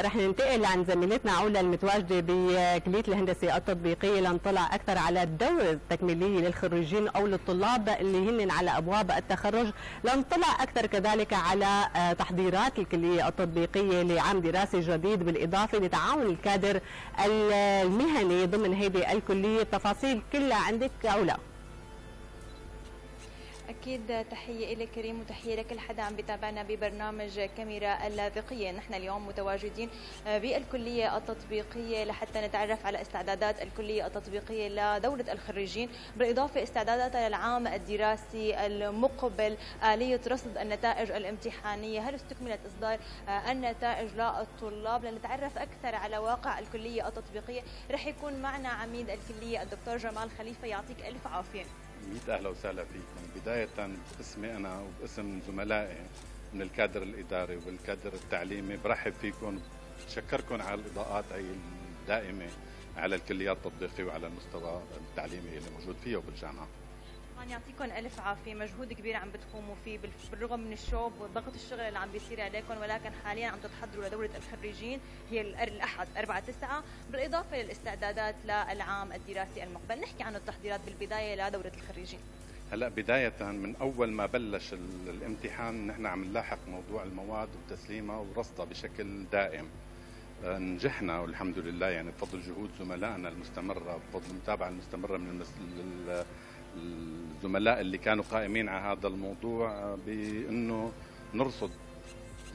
رح ننتقل عن زميلتنا علا المتواجدة بكلية الهندسة التطبيقية. لنطلع أكثر على الدوره التكميليه للخريجين أو للطلاب اللي هن على أبواب التخرج. لنطلع أكثر كذلك على آه، تحضيرات الكلية التطبيقية لعام دراسي جديد بالإضافة لتعاون الكادر المهني ضمن هذه الكلية. التفاصيل كلها عندك علا أكيد تحية لك كريم وتحية لكل حدا عم بيتابعنا ببرنامج كاميرا اللاذقية. نحن اليوم متواجدين بالكلية التطبيقية لحتى نتعرف على استعدادات الكلية التطبيقية لدورة الخريجين بالإضافة استعداداتها للعام الدراسي المقبل آلية رصد النتائج الامتحانية. هل استكملت إصدار النتائج للطلاب؟ لنتعرف أكثر على واقع الكلية التطبيقية. رح يكون معنا عميد الكلية الدكتور جمال خليفة يعطيك ألف عافية. ميت أهلا وسهلا فيكم. بداية باسمي أنا وباسم زملائي من الكادر الإداري والكادر التعليمي برحب فيكم بشكركم على الإضاءات أي الدائمة على الكليات التطبيقية وعلى المستوى التعليمي اللي موجود فيها وبالجامعة. طبعا يعطيكم ألف عافية. مجهود كبير عم بتقوموا فيه. بالرغم من الشوب وضغط الشغل اللي عم بيصير عليكم ولكن حاليا عم تتحضروا لدورة الخريجين. هي الأحد 4 9 بالإضافة للاستعدادات للعام الدراسي المقبل. نحكي عن التحضيرات بالبداية لدورة الخريجين. هلأ بداية من أول ما بلش الامتحان نحن عم نلاحق موضوع المواد وتسليمها ورصدها بشكل دائم. آه، نجحنا والحمد لله. يعني بفضل جهود زملائنا المستمرة بفضل المتابعة المستمرة من الزملاء اللي كانوا قائمين على هذا الموضوع بأنه نرصد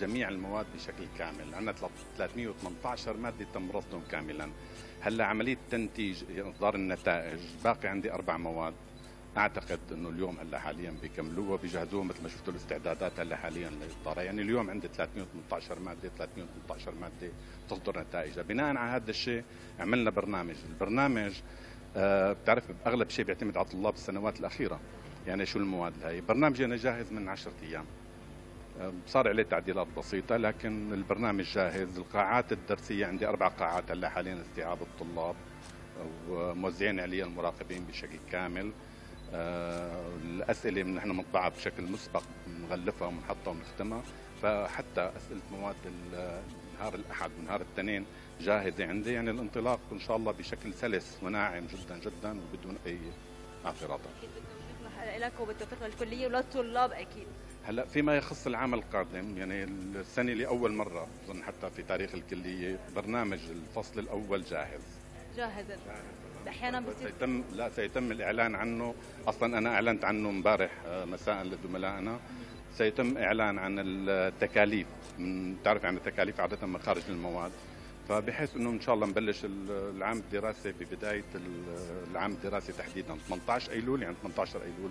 جميع المواد بشكل كامل. عندنا 318 مادة تم رصدهم كاملا. هلأ عملية تنتيج إصدار النتائج باقي عندي أربع مواد. أعتقد إنه اليوم هلأ حاليا بيكملوها بيجهزوها مثل ما شفتوا الاستعدادات هلأ حاليا لاصدارها يعني اليوم عندي 318 مادة 318 مادة تصدر نتائجها. بناء على هذا الشيء عملنا برنامج. البرنامج بتعرف أغلب شيء بيعتمد على طلاب السنوات الأخيرة. يعني شو المواد هاي؟ برنامجي أنا جاهز من 10 أيام. آه، صار عليه تعديلات بسيطة لكن البرنامج جاهز. القاعات الدرسية عندي أربع قاعات هلأ حاليا استيعاب الطلاب وموزعين علي المراقبين بشكل كامل. آه، الأسئلة من نحن بنطبعها بشكل مسبق بنغلفها وبنحطها وبنختمها فحتى أسئلة مواد نهار الأحد ونهار الاثنين جاهزة عندي يعني الانطلاق إن شاء الله بشكل سلس وناعم جدا جدا وبدون أي اعتراضات. لك وبالتوفيق للكليه وللطلاب أكيد. هلا فيما يخص العام القادم يعني السنة لأول مرة أظن حتى في تاريخ الكلية برنامج الفصل الأول جاهز. جاهز. أحيانا بصير سيتم لا سيتم الإعلان عنه أصلا أنا أعلنت عنه امبارح آه، مساء لزملائنا سيتم إعلان عن التكاليف من تعرف عن التكاليف عادة مخارج المواد فبحيث إنه إن شاء الله نبلش العام الدراسي ببداية العام الدراسي تحديدا 18 أيلول يعني 18 أيلول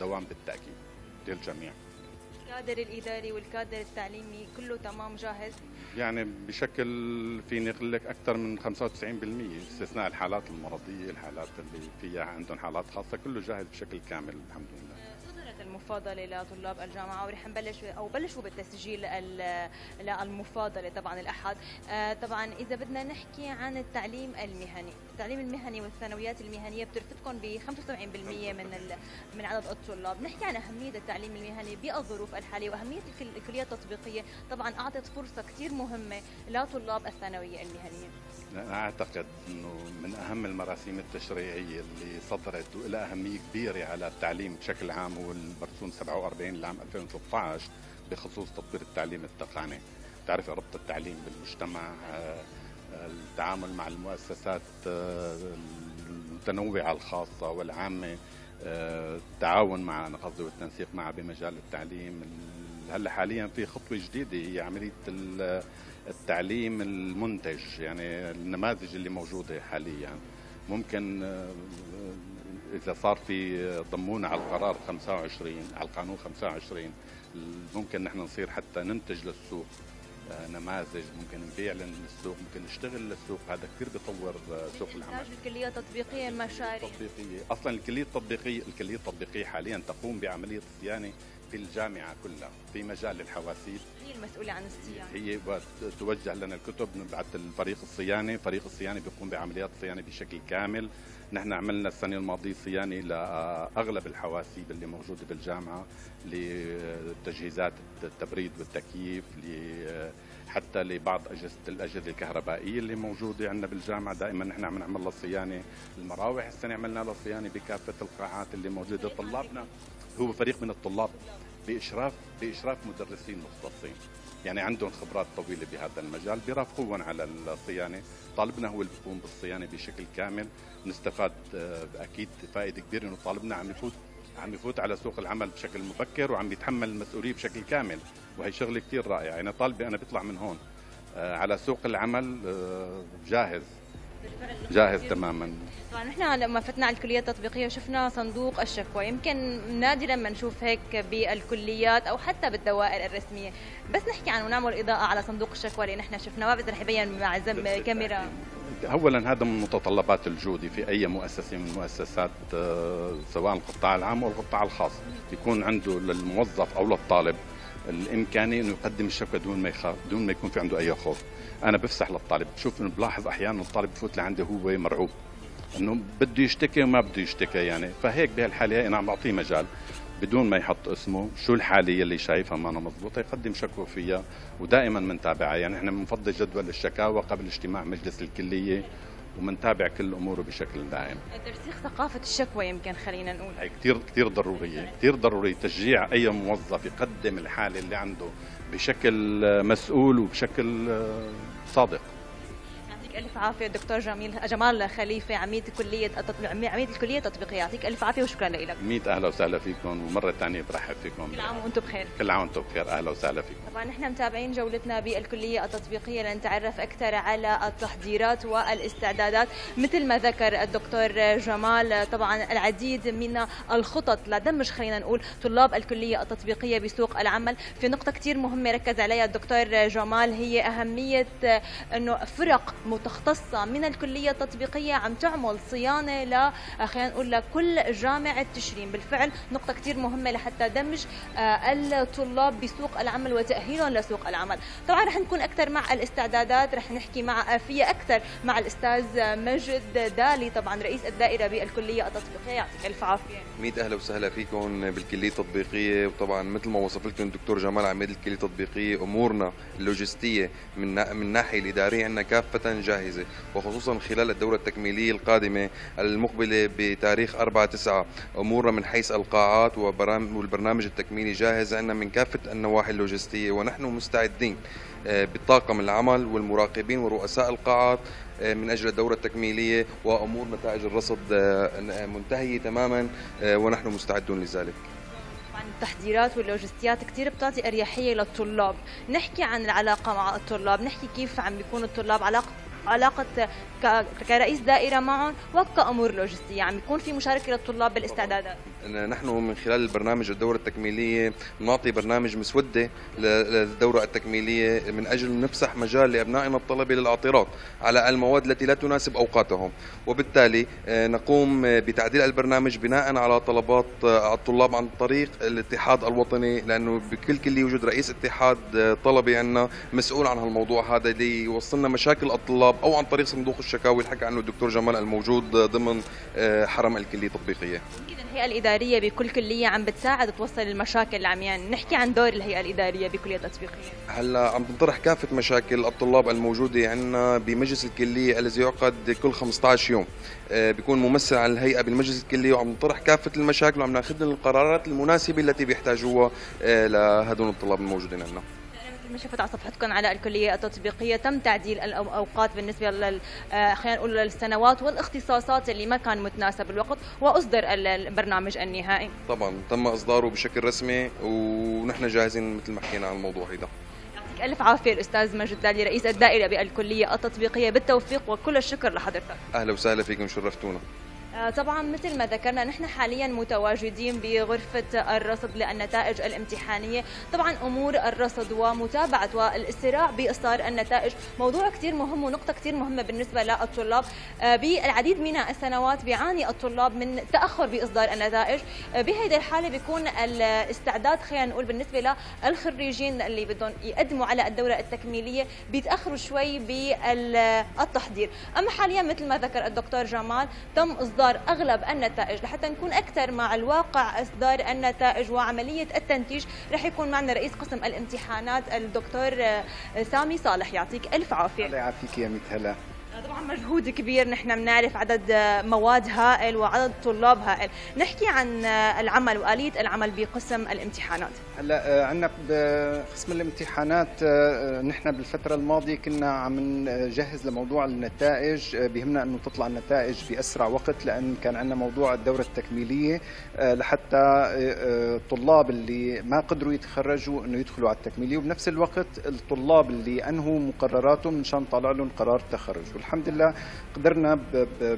دوام بالتأكيد للجميع. الكادر الإداري والكادر التعليمي كله تمام جاهز؟ يعني بشكل فيني أقول لك أكثر من 95% استثناء الحالات المرضية، الحالات اللي فيها عندهم حالات خاصة كله جاهز بشكل كامل الحمد لله. المفاضلة لطلاب الجامعة ورح نبلش أو بلشوا بالتسجيل للمفاضله طبعا الأحد. آه، طبعا إذا بدنا نحكي عن التعليم المهني التعليم المهني والثانويات المهنية بترفتكم ب 75% من من عدد الطلاب. نحكي عن أهمية التعليم المهني بالظروف الحالية وأهمية الكلية التطبيقية. طبعا أعطت فرصة كثير مهمة لطلاب الثانوية المهنية. أعتقد أنه من أهم المراسيم التشريعية اللي صدرت ولها أهمية كبيرة على التعليم بشكل عام هو المرسوم 47 لعام 2013 بخصوص تطوير التعليم التقني. تعرف ربط التعليم بالمجتمع آه، التعامل مع المؤسسات آه، المتنوعة الخاصة والعامة آه، التعاون مع أنا قصدي والتنسيق معها بمجال التعليم. هلأ حاليا في خطوة جديدة هي عملية التعليم المنتج يعني النماذج اللي موجودة حاليا. ممكن آه، إذا صار في ضمونا على القرار 25 على القانون 25 ممكن نحن نصير حتى ننتج للسوق آه، نماذج. ممكن نبيع للسوق ممكن نشتغل للسوق. هذا كثير بيطور آه، سوق العمل. الكلية التطبيقية مشاريع. تطبيقيه أصلا الكلية التطبيقية الكلية التطبيقية حاليا تقوم بعملية صيانة في الجامعة كلها في مجال الحواسيب. هي المسؤولة عن الصيانة. هي توجه لنا الكتب نبعث الفريق الصيانة فريق الصيانة بيقوم بعمليات الصيانة بشكل كامل. نحن عملنا السنة الماضية صيانة لأغلب الحواسيب اللي موجودة بالجامعة لتجهيزات التبريد والتكييف حتى لبعض اجهزه الأجهزة الكهربائية اللي موجودة عندنا بالجامعة. دائما نحن عم نعمل لها صيانة. المراوح السنة عملنا لها صيانة بكافة القاعات اللي موجودة. طلابنا هو فريق من الطلاب باشراف بإشراف مدرسين مختصين. يعني عندهم خبرات طويلة بهذا المجال بيرافقون على الصيانة. طالبنا هو اللي بيقوم بالصيانة بشكل كامل. نستفاد آه، أكيد فائدة كبيرة إنه طالبنا عم يفوت عم يفوت على سوق العمل بشكل مبكر وعم يتحمل المسؤولية بشكل كامل. وهي شغلة كثير رائعة. يعني طالبي أنا بيطلع من هون آه، على سوق العمل آه، جاهز. جاهز تماما. طبعا نحن لما فتنا على الكليه التطبيقية شفنا صندوق الشكوى يمكن نادرا ما نشوف هيك بالكليات أو حتى بالدوائر الرسمية. بس نحكي عنه ونعمل إضاءة على صندوق الشكوى اللي نحن شفناه ما بقدر يبين مع زم كاميرا. اولا هذا من متطلبات الجودة في أي مؤسسة من مؤسسات آه، سواء القطاع العام أو القطاع الخاص. يكون عنده للموظف أو للطالب الامكانيه إنه يقدم الشكوى دون ما يخاف دون ما يكون في عنده أي خوف. أنا بفسح للطالب. بشوف إنه بلاحظ أحيانا الطالب بفوت لعندي هو مرعوب. إنه بده يشتكي وما بده يشتكي يعني. فهيك بهالحالة أنا عم بعطيه مجال. بدون ما يحط اسمه شو الحالة اللي شايفها ما أنا مضبوطة يقدم شكوى فيها. ودائما بنتابعها يعني إحنا بنفضل جدول الشكاوى قبل اجتماع مجلس الكلية. ومنتابع كل أموره بشكل دائم. ترسيخ ثقافة الشكوى يمكن خلينا نقول. هي كثير كثير ضرورية، كثير ضروري تشجيع أي موظف يقدم الحالة اللي عنده بشكل مسؤول وبشكل صادق. ألف عافية دكتور جميل جمال خليفة عميد كلية عميد الكلية التطبيقية. يعطيك ألف عافية وشكرا لك. 100 أهلا وسهلا فيكم ومرة ثانية برحب فيكم. كل عام وأنتم بخير. كل عام وأنتم بخير أهلا وسهلا فيكم. طبعا نحن متابعين جولتنا بالكلية التطبيقية لنتعرف أكثر على التحضيرات والاستعدادات مثل ما ذكر الدكتور جمال. طبعا العديد من الخطط لدمج خلينا نقول طلاب الكلية التطبيقية بسوق العمل. في نقطة كثير مهمة ركز عليها الدكتور جمال هي أهمية إنه فرق متخصصة من الكلية التطبيقية عم تعمل صيانة ل خلينا نقول لكل جامعة تشرين. بالفعل نقطة كثير مهمة لحتى دمج آه، الطلاب بسوق العمل وتأهيلهم لسوق العمل. طبعا رح نكون أكثر مع الاستعدادات رح نحكي مع فيها أكثر مع الأستاذ مجد دالي طبعا رئيس الدائرة بالكلية التطبيقية. يعطيك ألف عافية. 100 أهلا وسهلا فيكم بالكلية التطبيقية وطبعا مثل ما وصف لكم الدكتور جمال عميد الكلية التطبيقية أمورنا اللوجستية من من الناحية الإدارية عندنا كافة جاهزة وخصوصا خلال الدورة التكميلية القادمة المقبلة بتاريخ 4 9 أمورنا من حيث القاعات والبرنامج التكميلي جاهز. عندنا من كافة النواحي اللوجستية ونحن مستعدين آه، بطاقم العمل والمراقبين ورؤساء القاعات آه، من أجل الدورة التكميلية وأمور نتائج الرصد آه، منتهية تماما ونحن مستعدون لذلك. التحضيرات واللوجستيات كثير بتعطي أريحية للطلاب، نحكي عن العلاقة مع الطلاب، نحكي كيف عم بيكون الطلاب علاقه علاقة كرئيس دائرة معهم وكأمور لوجستية. عم يعني يكون في مشاركة للطلاب بالاستعدادات. نحن من خلال البرنامج الدورة التكميلية نعطي برنامج مسودة للدورة التكميلية من أجل نفسح مجال لابنائنا الطلبه للأعتراض على المواد التي لا تناسب أوقاتهم وبالتالي آه، نقوم بتعديل البرنامج بناء على طلبات آه، الطلاب عن طريق الاتحاد الوطني لأنه بكل كليه يوجد رئيس اتحاد آه، طلبي عندنا مسؤول عن هالموضوع هذا اللي يوصلنا مشاكل الطلاب أو عن طريق صندوق الشكاوي اللي حكى عنه الدكتور جمال الموجود ضمن آه، حرم الكلية التطبيقية. الإدارية بكل كلية عم بتساعد توصل المشاكل اللي عم يعني نحكي عن دور الهيئة الإدارية بكلية التطبيقيه. هلا عم تنطرح كافة مشاكل الطلاب الموجودة عندنا بمجلس الكلية الذي يعقد كل 15 يوم. آه، بيكون ممثل عن الهيئة بالمجلس الكلية وعم نطرح كافة المشاكل وعم ناخذ القرارات المناسبة التي بيحتاجوها آه، لهدول الطلاب الموجودين عندنا. ما شفت على صفحتكم على الكلية التطبيقية تم تعديل الأوقات بالنسبة لل آه، خلينا نقول للسنوات والاختصاصات اللي ما كان متناسب الوقت وأصدر البرنامج النهائي. طبعا تم إصداره بشكل رسمي ونحن جاهزين مثل ما حكينا عن الموضوع هذا يعطيك ألف عافية الأستاذ مجد دالي رئيس الدائرة بالكلية التطبيقية. بالتوفيق وكل الشكر لحضرتك. أهلا وسهلا فيكم شرفتونا. طبعا مثل ما ذكرنا نحن حاليا متواجدين بغرفة الرصد للنتائج الامتحانية. طبعا أمور الرصد ومتابعة والاسراع بإصدار النتائج. موضوع كثير مهم ونقطة كثير مهمة بالنسبة للطلاب. آه، بالعديد من السنوات بيعاني الطلاب من تأخر بإصدار النتائج. آه، بهذه الحالة بيكون الاستعداد خلينا نقول بالنسبة للخريجين اللي بدهم يقدموا على الدورة التكميلية بيتأخروا شوي بالتحضير. أما حاليا مثل ما ذكر الدكتور جمال تم إصدار اصدار أغلب النتائج لحتى نكون أكثر مع الواقع إصدار النتائج وعملية التنتيج رح يكون معنا رئيس قسم الامتحانات الدكتور آه، سامي صالح يعطيك ألف عافية. الله يعافيك يا ميت هلا. طبعا مجهود كبير نحن بنعرف عدد مواد هائل وعدد طلاب هائل. نحكي عن العمل وآلية العمل بقسم الامتحانات. هلا عندنا بقسم الامتحانات آه، نحن بالفترة الماضية كنا عم نجهز لموضوع النتائج آه، بهمنا إنه تطلع النتائج بأسرع وقت لأن كان عندنا موضوع الدورة التكميلية آه، لحتى الطلاب اللي ما قدروا يتخرجوا إنه يدخلوا على التكميلية. وبنفس الوقت الطلاب اللي أنهوا مقرراتهم مشان طالع لهم قرار التخرج والحمد لله قدرنا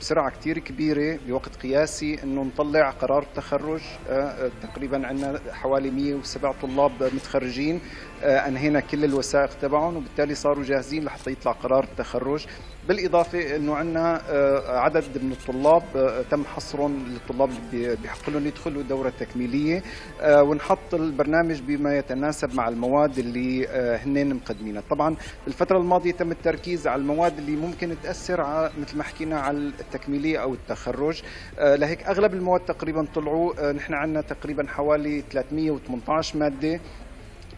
بسرعة كثير كبيرة بوقت قياسي إنه نطلع قرار التخرج آه، آه، تقريبا عندنا حوالي 107 طلاب متخرجين آه، أنهينا كل الوثائق تبعهم وبالتالي صاروا جاهزين لحتى يطلع قرار التخرج. بالإضافة إنه عندنا عدد من الطلاب تم حصرهم للطلاب اللي بيحق لهم يدخلوا دوره تكميليه ونحط البرنامج بما يتناسب مع المواد اللي هن مقدمينها. طبعا بالفترة الماضية تم التركيز على المواد اللي ممكن تأثر على مثل ما حكينا على التكميلية أو التخرج. لهيك أغلب المواد تقريبا طلعوا. نحن عندنا تقريبا حوالي 318 مادة.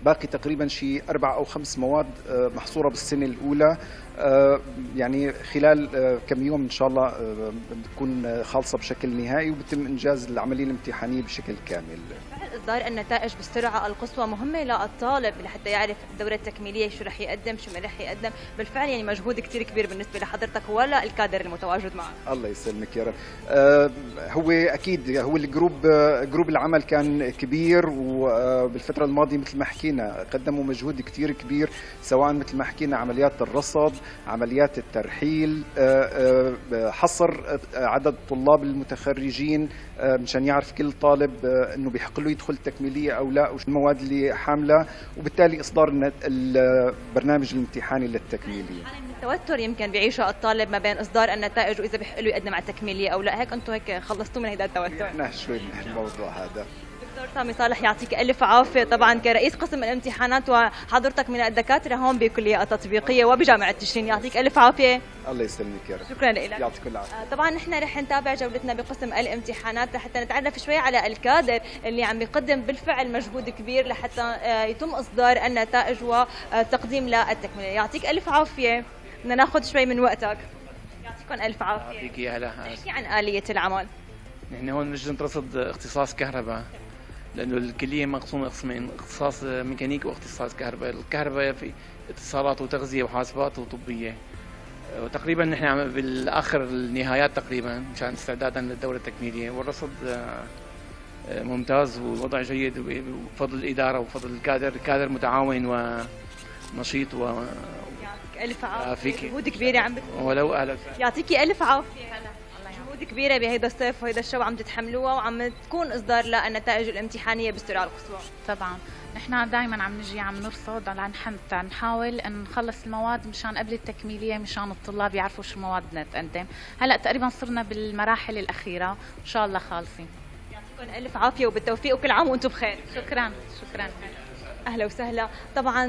باقي تقريبا شيء أربع أو خمس مواد آه، محصورة بالسنة الأولى. آه، يعني خلال آه، كم يوم إن شاء الله بتكون خالصة بشكل نهائي وبتم إنجاز العملية الامتحانية بشكل كامل. اصدار النتائج بالسرعه القصوى مهمة للطالب لحتى يعرف الدورة التكميلية شو رح يقدم شو ما رح يقدم؟ بالفعل يعني مجهود كثير كبير بالنسبة لحضرتك ولا الكادر المتواجد معك؟ الله يسلمك يا رب. آه هو أكيد هو ال group آه group العمل كان كبير وبالفتره الماضية مثل ما حكينا قدموا مجهود كثير كبير سواء مثل ما حكينا عمليات الرصد عمليات الترحيل آه آه حصر عدد الطلاب المتخرجين آه، مشان يعرف كل طالب آه، إنه بيحق له يدخل تكميليه أو لا وش المواد اللي حاملة وبالتالي إصدار البرنامج الامتحاني للتكميلية. التوتر يمكن بيعيشه الطالب ما بين إصدار النتائج وإذا بيحق له يقدم على التكميلية أو لا؟ هيك أنتم هيك خلصتوا من هذا التوتر. إحنا شوي من الموضوع هذا. سامي صالح يعطيك ألف عافية. طبعا كرئيس قسم الامتحانات وحضرتك من الدكاترة هون بكلية التطبيقية وبجامعة تشرين يعطيك ألف عافية. الله يسلمك يا رب. شكرا لك. يعطيك العافية. آه، طبعا نحن رح نتابع جولتنا بقسم الامتحانات لحتى نتعرف شوي على الكادر اللي عم بيقدم بالفعل مجهود كبير لحتى آه، يتم إصدار النتائج وتقديم للتكملة. يعطيك ألف عافية. بدنا ناخذ شوي من وقتك. يعطيكم ألف عافية. يعطيك يا هلا احكي عن آلية العمل. نحن هون بنجي نرصد اختصاص كهرباء. لأنه الكلية مقسومه قسمين اختصاص ميكانيك واختصاص كهرباء الكهرباء في اتصالات وتغذية وحاسبات وطبية. وتقريبا نحن بالآخر النهايات تقريبا مشان استعدادا للدورة التكميلية. والرصد آه، ممتاز والوضع جيد بفضل الإدارة وبفضل الكادر. الكادر متعاون ونشيط و يعطيك ألف عافية. جهود كبيرة عم ولو أهلا. يعطيكي ألف عافية. هلا جهود كبيرة بهيدا الصيف وهيدا الشو عم تتحملوها وعم تكون إصدار للنتائج الامتحانية بالسرعة القصوى. طبعا. نحن دائما عم نجي عم نرصد حتى نحاول إن نخلص المواد مشان قبل التكميلية مشان الطلاب يعرفوا شو المواد بدنا تقدم هلأ تقريبا صرنا بالمراحل الأخيرة. إن شاء الله خالصين. يعطيكم ألف عافية وبالتوفيق وكل عام وأنتم بخير. شكرا شكرا. أهلا وسهلا. طبعا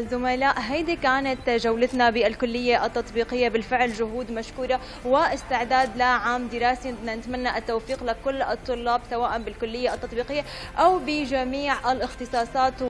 زملاء هيدي كانت جولتنا بالكلية التطبيقية. بالفعل جهود مشكورة واستعداد لعام دراسي. بدنا نتمنى التوفيق لكل الطلاب سواء بالكلية التطبيقية أو بجميع الاختصاصات.